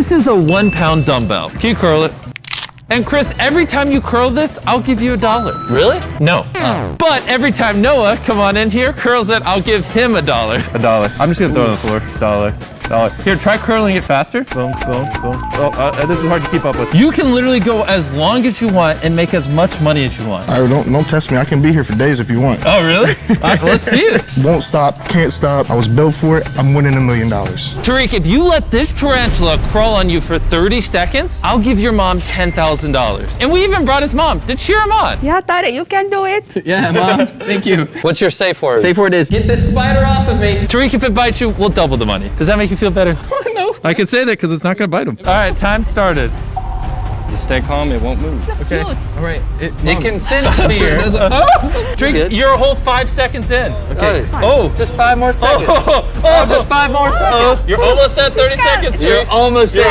This is a one pound dumbbell. Can you curl it? And Chris, every time you curl this, I'll give you a dollar. Really? No. Hmm. But every time Noah, come on in here, curls it, I'll give him a dollar. A dollar. I'm just gonna throw it on the floor. Dollar. Dollar. Here, try curling it faster. Boom, boom, boom. Oh, uh, uh, this is hard to keep up with. You can literally go as long as you want and make as much money as you want. I don't don't test me. I can be here for days if you want. Oh, really? All right, uh, let's see it. Won't stop, can't stop. I was built for it. I'm winning a million dollars. Tariq, if you let this tarantula crawl on you for 30 seconds, I'll give your mom $10,000. And we even brought his mom to cheer him on. Yeah, Tare, you can do it. Yeah, mom. Thank you. What's your safe word? Safe word is get this spider off of me. Tariq, if it bites you, we'll double the money. Does that make you feel better? no. I can say that because it's not going to bite him. All right, time started. You stay calm, it won't move. Okay. All right. It, It can sense fear. there's oh! Tariq, good. you're a whole five seconds in. Okay. Oh. oh. Just five more oh. seconds. Oh, Oh, just five more oh, seconds. You're almost at 30 seconds. You're almost there.